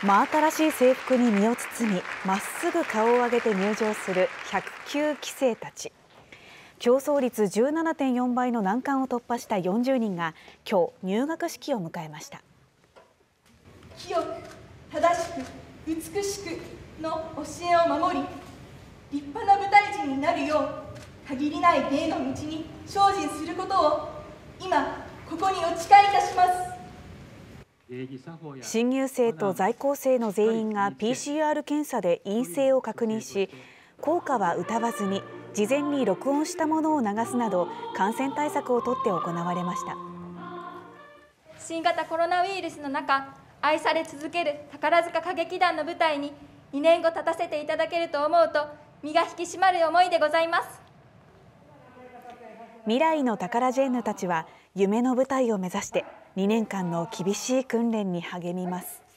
真新しい制服に身を包みまっすぐ顔を上げて入場する109期生たち。競争率17.4倍の難関を突破した40人が今日入学式を迎えました。清く正しく美しくの教えを守り立派な舞台人になるよう限りない芸の道に精進することを今ここにお誓いいたします新入生と在校生の全員が PCR 検査で陰性を確認し校歌は歌わずに事前に録音したものを流すなど感染対策をとって行われました。新型コロナウイルスの中愛され続ける宝塚歌劇団の舞台に2年後立たせていただけると思うと身が引き締まる思いでございます。未来のタカラジェンヌたちは夢の舞台を目指して2年間の厳しい訓練に励みます。